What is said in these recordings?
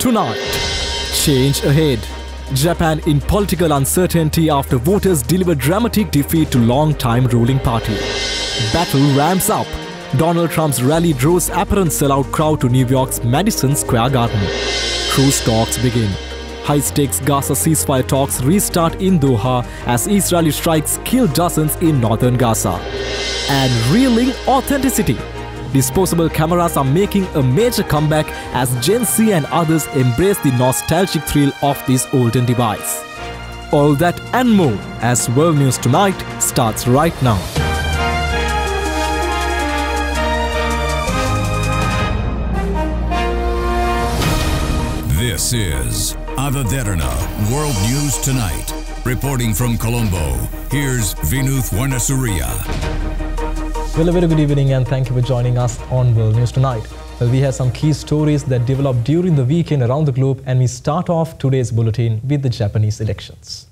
Tonight, change ahead. Japan in political uncertainty after voters deliver dramatic defeat to long-time ruling party. Battle ramps up. Donald Trump's rally draws apparent sellout crowd to New York's Madison Square Garden. Truce talks begin. High-stakes Gaza ceasefire talks restart in Doha as Israeli strikes kill dozens in northern Gaza. And reeling authenticity. Disposable cameras are making a major comeback as Gen Z and others embrace the nostalgic thrill of this olden device. All that and more as World News Tonight starts right now. This is Ada Derana World News Tonight. Reporting from Colombo, here's Vinuth Warnasuriya. Well, a very good evening and thank you for joining us on World News Tonight. Well, we have some key stories that developed during the weekend around the globe and we start off today's bulletin with the Japanese elections.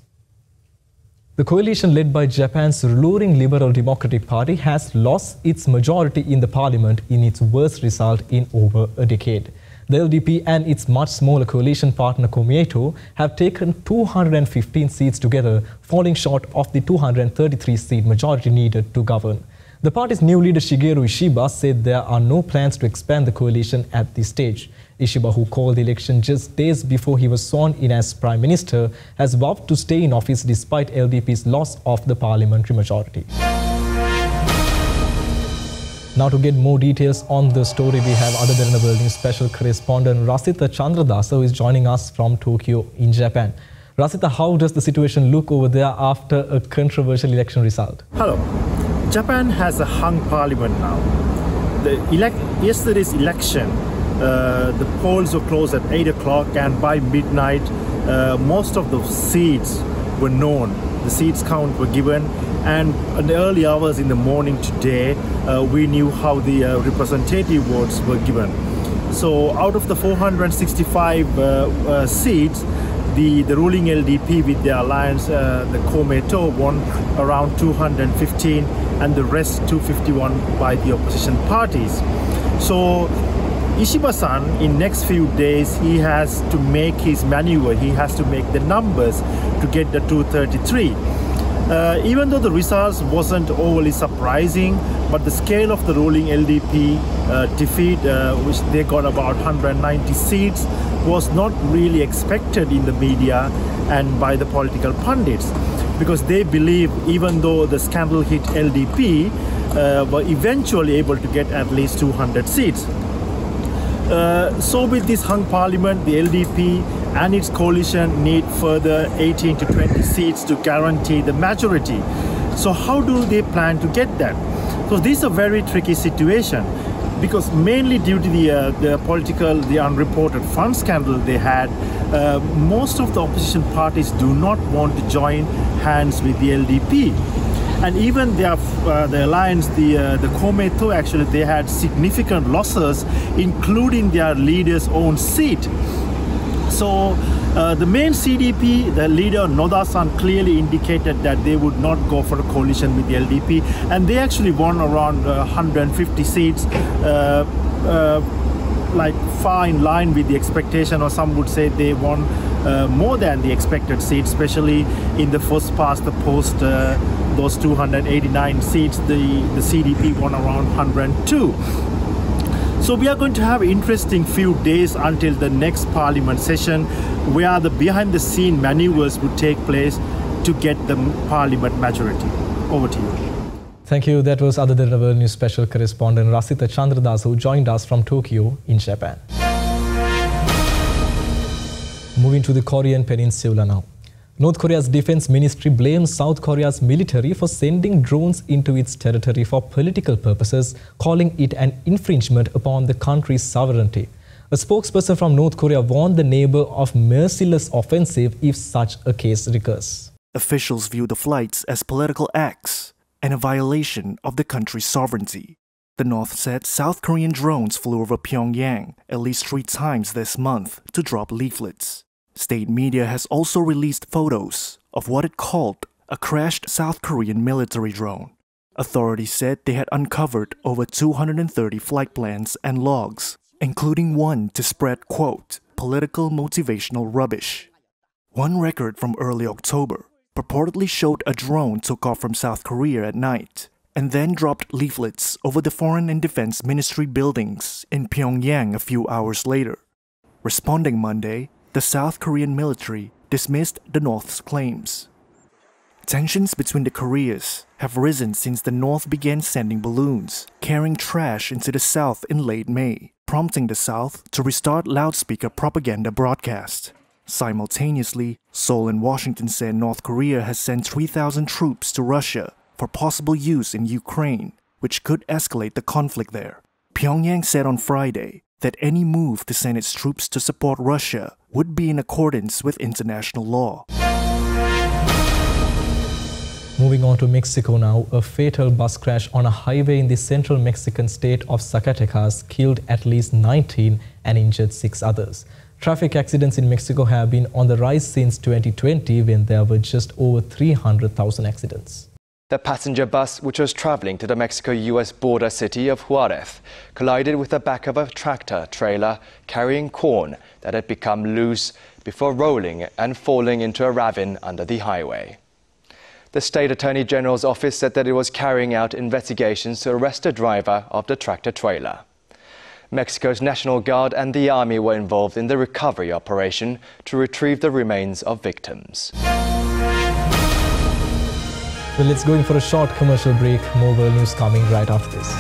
The coalition led by Japan's ruling Liberal Democratic Party has lost its majority in the parliament in its worst result in over a decade. The LDP and its much smaller coalition partner Komeito have taken 215 seats together, falling short of the 233 seat majority needed to govern. The party's new leader Shigeru Ishiba said there are no plans to expand the coalition at this stage. Ishiba, who called the election just days before he was sworn in as prime minister, has vowed to stay in office despite LDP's loss of the parliamentary majority. Now to get more details on the story, we have Ada Derana World News special correspondent Rasita Chandradasa who is joining us from Tokyo in Japan. Rasita, how does the situation look over there after a controversial election result? Hello. Japan has a hung parliament now. The elect yesterday's election, uh, the polls were closed at 8 o'clock and by midnight uh, most of the seats were known. The seats count were given and in the early hours in the morning today uh, we knew how the uh, representative votes were given. So out of the 465 uh, uh, seats, the, the ruling LDP with the alliance, uh, the Komeito, won around 215 and the rest 251 by the opposition parties. So Ishiba-san, in next few days, he has to make his maneuver. He has to make the numbers to get the 233. Uh, even though the results wasn't overly surprising, but the scale of the ruling LDP uh, defeat, uh, which they got about 190 seats, was not really expected in the media and by the political pundits because they believe even though the scandal hit LDP uh, were eventually able to get at least 200 seats. Uh, so with this hung parliament, the LDP and its coalition need further 18 to 20 seats to guarantee the majority. So how do they plan to get that? So this is a very tricky situation because mainly due to the, uh, the political, the unreported fund scandal they had, uh, most of the opposition parties do not want to join hands with the LDP. And even their, uh, the alliance, the, uh, the Komeito, actually, they had significant losses, including their leader's own seat. So uh, the main CDP, the leader Noda-san clearly indicated that they would not go for a coalition with the LDP and they actually won around uh, 150 seats uh, uh, like far in line with the expectation or some would say they won uh, more than the expected seats especially in the first past the post those 289 seats. The the CDP won around 102 so we are going to have interesting few days until the next parliament session where the behind the scene maneuvers would take place to get the parliament majority. Over to you. Thank you. That was Derana World News special correspondent Rasita Chandradas who joined us from Tokyo in Japan. Moving to the Korean peninsula now. North Korea's defense ministry blames South Korea's military for sending drones into its territory for political purposes, calling it an infringement upon the country's sovereignty. A spokesperson from North Korea warned the neighbor of merciless offensive if such a case recurs. Officials view the flights as political acts and a violation of the country's sovereignty. The North said South Korean drones flew over Pyongyang at least three times this month to drop leaflets. State media has also released photos of what it called a crashed South Korean military drone. Authorities said they had uncovered over 230 flight plans and logs, including one to spread, quote, political motivational rubbish. One record from early October purportedly showed a drone took off from South Korea at night and then dropped leaflets over the Foreign and Defense Ministry buildings in Pyongyang a few hours later. Responding Monday, the South Korean military dismissed the North's claims. Tensions between the Koreas have risen since the North began sending balloons carrying trash into the South in late May, prompting the South to restart loudspeaker propaganda broadcast. Simultaneously, Seoul and Washington said North Korea has sent 3,000 troops to Russia for possible use in Ukraine, which could escalate the conflict there. Pyongyang said on Friday that any move to send its troops to support Russia would be in accordance with international law. Moving on to Mexico now, a fatal bus crash on a highway in the central Mexican state of Zacatecas killed at least 19 and injured six others. Traffic accidents in Mexico have been on the rise since 2020 when there were just over 300,000 accidents. The passenger bus, which was traveling to the Mexico-US border city of Juarez, collided with the back of a tractor trailer carrying corn that had become loose before rolling and falling into a ravine under the highway. The State Attorney General's office said that it was carrying out investigations to arrest the driver of the tractor trailer. Mexico's National Guard and the Army were involved in the recovery operation to retrieve the remains of victims. Well, let's go in for a short commercial break. More world news coming right after this.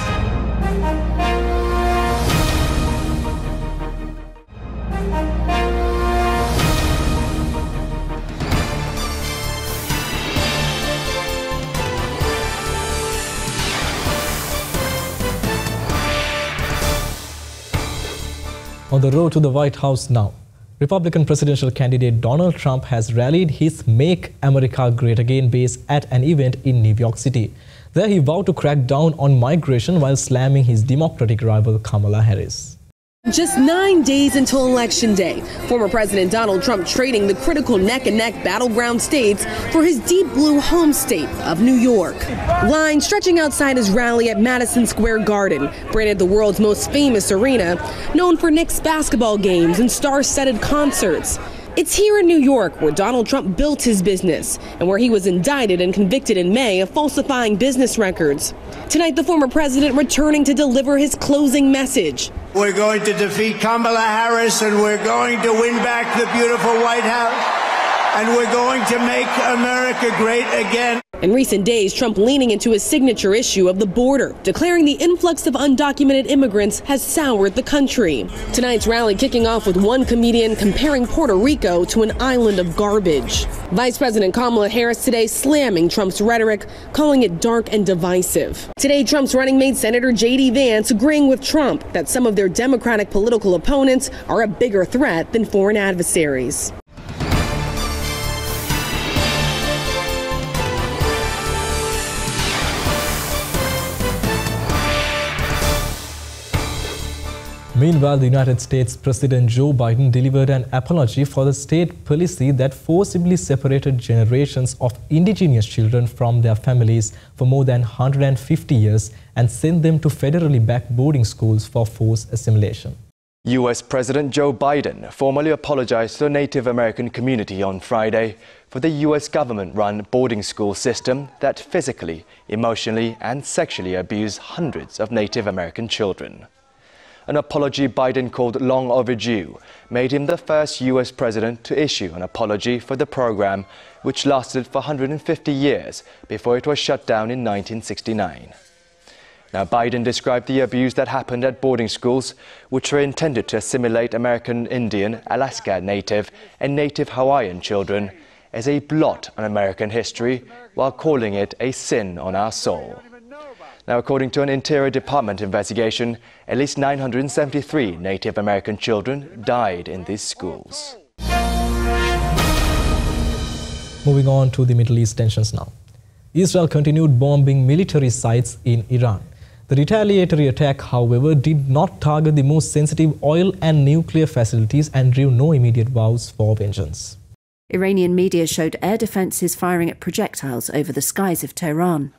On the road to the White House now, Republican presidential candidate Donald Trump has rallied his Make America Great Again base at an event in New York City. There he vowed to crack down on migration while slamming his Democratic rival Kamala Harris. Just nine days until Election Day, former President Donald Trump trading the critical neck and neck battleground states for his deep blue home state of New York. Lines stretching outside his rally at Madison Square Garden, branded the world's most famous arena, known for Knicks basketball games and star studded concerts. It's here in New York where Donald Trump built his business and where he was indicted and convicted in May of falsifying business records. Tonight, the former president returning to deliver his closing message. We're going to defeat Kamala Harris and we're going to win back the beautiful White House and we're going to make America great again. In recent days, Trump leaning into his signature issue of the border, declaring the influx of undocumented immigrants has soured the country. Tonight's rally kicking off with one comedian comparing Puerto Rico to an island of garbage. Vice President Kamala Harris today slamming Trump's rhetoric, calling it dark and divisive. Today, Trump's running mate Senator J.D. Vance agreeing with Trump that some of their Democratic political opponents are a bigger threat than foreign adversaries. Meanwhile, the United States President Joe Biden delivered an apology for the state policy that forcibly separated generations of indigenous children from their families for more than 150 years and sent them to federally backed boarding schools for forced assimilation. U.S. President Joe Biden formally apologized to the Native American community on Friday for the U.S. government run boarding school system that physically, emotionally, and sexually abused hundreds of Native American children. An apology Biden called long overdue made him the first U.S. president to issue an apology for the program, which lasted for 150 years before it was shut down in 1969. Now, Biden described the abuse that happened at boarding schools, which were intended to assimilate American Indian, Alaska Native, and Native Hawaiian children, as a blot on American history, while calling it a sin on our soul. Now, according to an Interior Department investigation, at least 973 Native American children died in these schools. Moving on to the Middle East tensions now. Israel continued bombing military sites in Iran. The retaliatory attack, however, did not target the most sensitive oil and nuclear facilities and drew no immediate vows for vengeance. Iranian media showed air defences firing at projectiles over the skies of Tehran.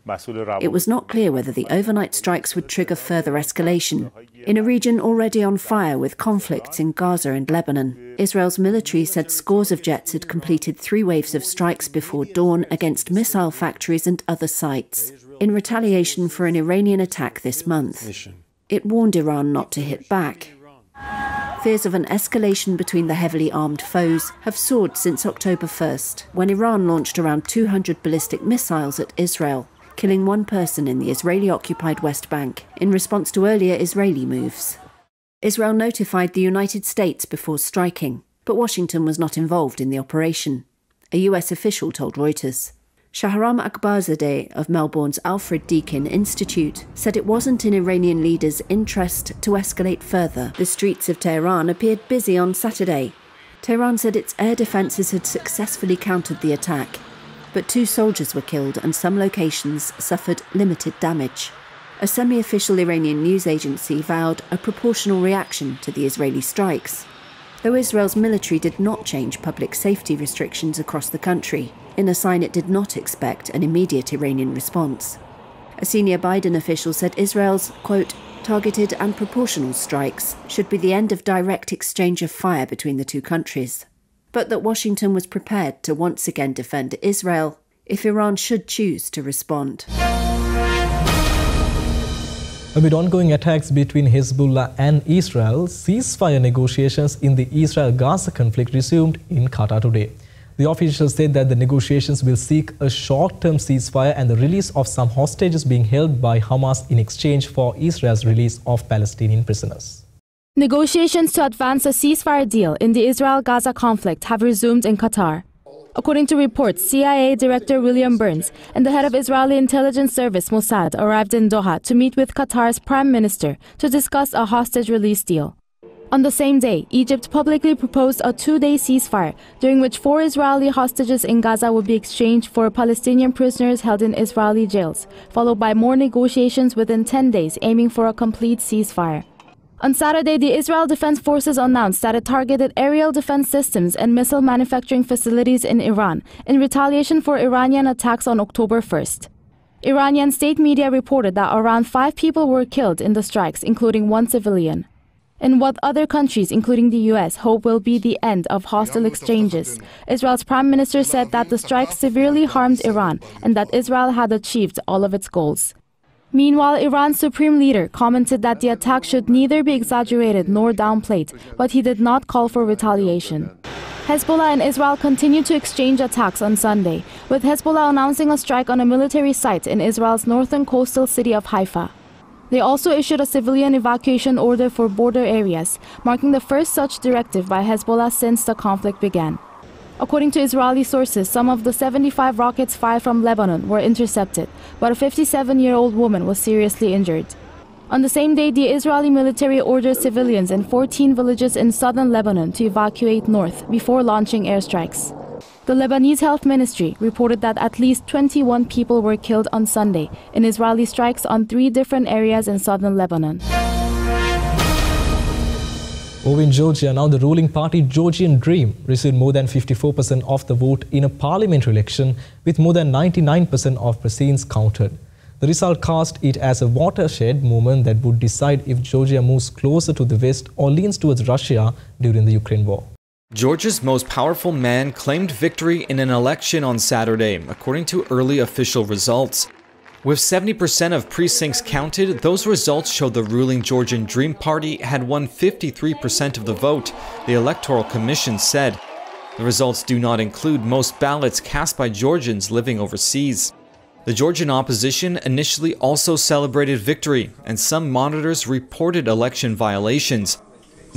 It was not clear whether the overnight strikes would trigger further escalation. In a region already on fire with conflicts in Gaza and Lebanon, Israel's military said scores of jets had completed three waves of strikes before dawn against missile factories and other sites, in retaliation for an Iranian attack this month. It warned Iran not to hit back. Fears of an escalation between the heavily armed foes have soared since October 1st, when Iran launched around 200 ballistic missiles at Israel, killing one person in the Israeli occupied West Bank in response to earlier Israeli moves. Israel notified the United States before striking, but Washington was not involved in the operation, a US official told Reuters. Shahram Akbarzadeh of Melbourne's Alfred Deakin Institute said it wasn't in Iranian leaders' interest to escalate further. The streets of Tehran appeared busy on Saturday. Tehran said its air defences had successfully countered the attack, but two soldiers were killed and some locations suffered limited damage. A semi official Iranian news agency vowed a proportional reaction to the Israeli strikes, though Israel's military did not change public safety restrictions across the country in a sign it did not expect an immediate Iranian response. A senior Biden official said Israel's, quote, targeted and proportional strikes should be the end of direct exchange of fire between the two countries, but that Washington was prepared to once again defend Israel if Iran should choose to respond. Amid ongoing attacks between Hezbollah and Israel, ceasefire negotiations in the Israel Gaza conflict resumed in Qatar today. The officials said that the negotiations will seek a short-term ceasefire and the release of some hostages being held by Hamas in exchange for Israel's release of Palestinian prisoners. Negotiations to advance a ceasefire deal in the Israel-Gaza conflict have resumed in Qatar. According to reports, CIA Director William Burns and the head of Israeli intelligence service Mossad arrived in Doha to meet with Qatar's prime minister to discuss a hostage release deal. On the same day, Egypt publicly proposed a two-day ceasefire, during which four Israeli hostages in Gaza would be exchanged for Palestinian prisoners held in Israeli jails, followed by more negotiations within 10 days aiming for a complete ceasefire. On Saturday, the Israel Defense Forces announced that it targeted aerial defense systems and missile manufacturing facilities in Iran in retaliation for Iranian attacks on October 1st. Iranian state media reported that around five people were killed in the strikes, including one civilian in what other countries, including the US, hope will be the end of hostile exchanges. Israel's prime minister said that the strike severely harmed Iran and that Israel had achieved all of its goals. Meanwhile, Iran's supreme leader commented that the attack should neither be exaggerated nor downplayed, but he did not call for retaliation. Hezbollah and Israel continued to exchange attacks on Sunday, with Hezbollah announcing a strike on a military site in Israel's northern coastal city of Haifa. They also issued a civilian evacuation order for border areas, marking the first such directive by Hezbollah since the conflict began. According to Israeli sources, some of the 75 rockets fired from Lebanon were intercepted, but a 57 year old woman was seriously injured. On the same day, the Israeli military ordered civilians in 14 villages in southern Lebanon to evacuate north before launching airstrikes. The Lebanese Health Ministry reported that at least 21 people were killed on Sunday in Israeli strikes on three different areas in southern Lebanon. Over in Georgia, now the ruling party Georgian Dream received more than 54% of the vote in a parliamentary election with more than 99% of precincts counted. The result cast it as a watershed moment that would decide if Georgia moves closer to the West or leans towards Russia during the Ukraine war. Georgia's most powerful man claimed victory in an election on Saturday, according to early official results. With 70% of precincts counted, those results show the ruling Georgian Dream Party had won 53% of the vote, the Electoral Commission said. The results do not include most ballots cast by Georgians living overseas. The Georgian opposition initially also celebrated victory, and some monitors reported election violations.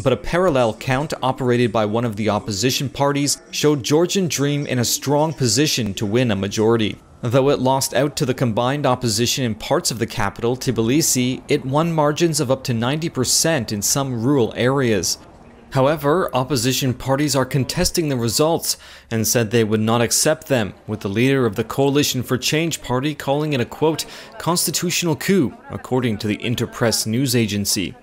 But a parallel count operated by one of the opposition parties showed Georgian Dream in a strong position to win a majority. Though it lost out to the combined opposition in parts of the capital, Tbilisi, it won margins of up to 90% in some rural areas. However, opposition parties are contesting the results and said they would not accept them, with the leader of the Coalition for Change party calling it a quote, constitutional coup, according to the Interpress news agency.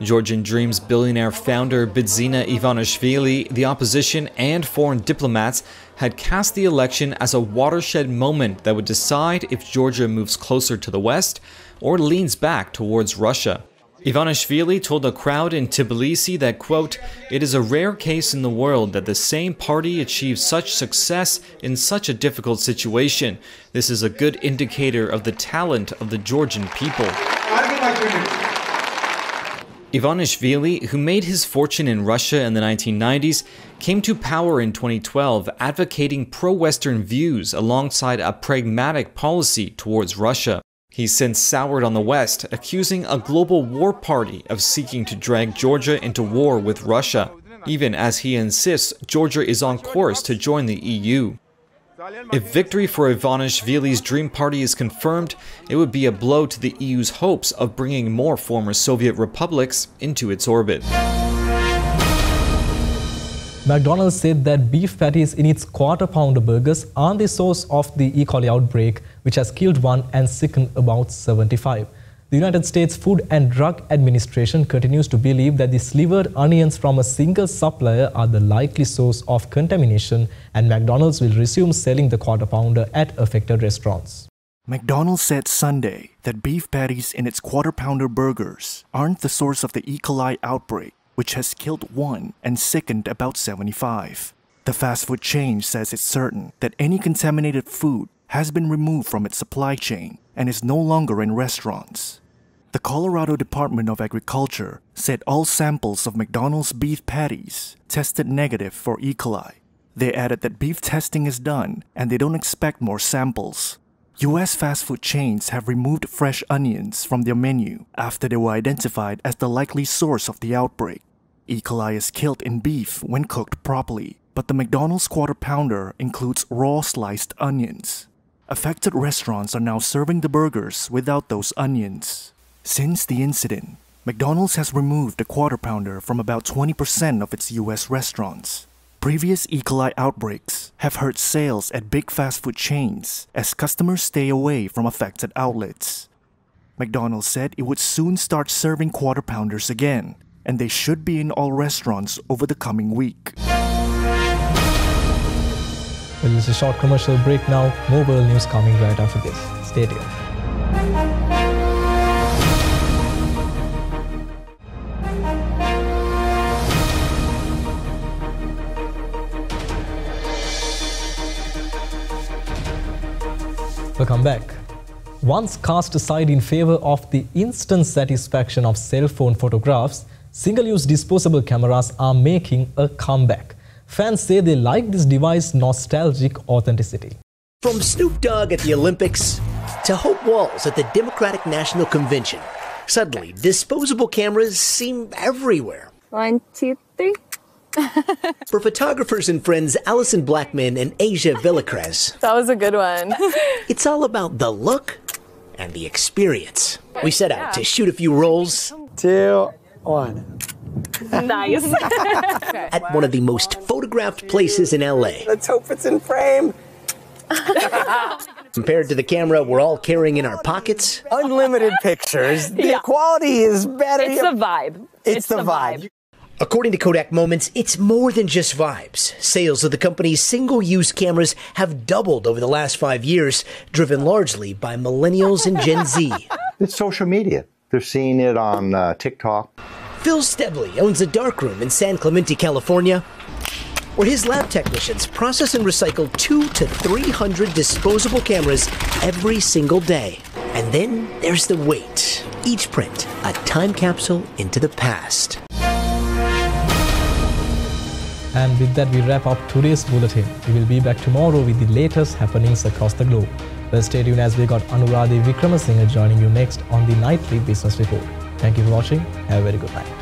Georgian Dreams billionaire founder Bidzina Ivanishvili, the opposition, and foreign diplomats had cast the election as a watershed moment that would decide if Georgia moves closer to the West or leans back towards Russia. Ivanishvili told a crowd in Tbilisi that, quote, it is a rare case in the world that the same party achieves such success in such a difficult situation. This is a good indicator of the talent of the Georgian people. Ivanishvili, who made his fortune in Russia in the 1990s, came to power in 2012 advocating pro-Western views alongside a pragmatic policy towards Russia. He's since soured on the West, accusing a global war party of seeking to drag Georgia into war with Russia, even as he insists Georgia is on course to join the EU. If victory for Ivanishvili's Dream Party is confirmed, it would be a blow to the EU's hopes of bringing more former Soviet republics into its orbit. McDonald's said that beef patties in its quarter pounder burgers are the source of the E. coli outbreak, which has killed one and sickened about 75. The United States Food and Drug Administration continues to believe that the slivered onions from a single supplier are the likely source of contamination and McDonald's will resume selling the quarter pounder at affected restaurants. McDonald's said Sunday that beef patties in its quarter pounder burgers aren't the source of the E. coli outbreak, which has killed one and sickened about 75. The fast food chain says it's certain that any contaminated food has been removed from its supply chain and is no longer in restaurants. The Colorado Department of Agriculture said all samples of McDonald's beef patties tested negative for E. coli. They added that beef testing is done and they don't expect more samples. US fast food chains have removed fresh onions from their menu after they were identified as the likely source of the outbreak. E. coli is killed in beef when cooked properly, but the McDonald's quarter pounder includes raw sliced onions. Affected restaurants are now serving the burgers without those onions. Since the incident, McDonald's has removed the quarter pounder from about 20% of its US restaurants. Previous E. coli outbreaks have hurt sales at big fast food chains as customers stay away from affected outlets. McDonald's said it would soon start serving quarter pounders again, and they should be in all restaurants over the coming week. Well, this is a short commercial break now. World news coming right after this. Stay tuned. Welcome back. Once cast aside in favor of the instant satisfaction of cell phone photographs, single-use disposable cameras are making a comeback. Fans say they like this device's nostalgic authenticity. From Snoop Dogg at the Olympics to Hope Walz at the Democratic National Convention, suddenly disposable cameras seem everywhere. One, two, three. For photographers and friends Allison Blackman and Asia Villacrez, That was a good one. it's all about the look and the experience. We set out to shoot a few rolls. Two, one. nice. At one of the most photographed places in LA. Let's hope it's in frame. Compared to the camera we're all carrying in our pockets, Unlimited pictures. The Yeah. quality is better. It's the vibe. It's, the, vibe. According to Kodak Moments, it's more than just vibes. Sales of the company's single use cameras have doubled over the last five years, driven largely by millennials and Gen Z. It's social media. They're seeing it on uh, TikTok. Phil Stebley owns a darkroom in San Clemente, California, where his lab technicians process and recycle two to 300 disposable cameras every single day. And then there's the wait. Each print, a time capsule into the past. And with that, we wrap up today's bulletin. We will be back tomorrow with the latest happenings across the globe. Well, stay tuned as we got Anuradhi Vikramasinghe joining you next on the Nightly Business Report. Thank you for watching. Have a very good night.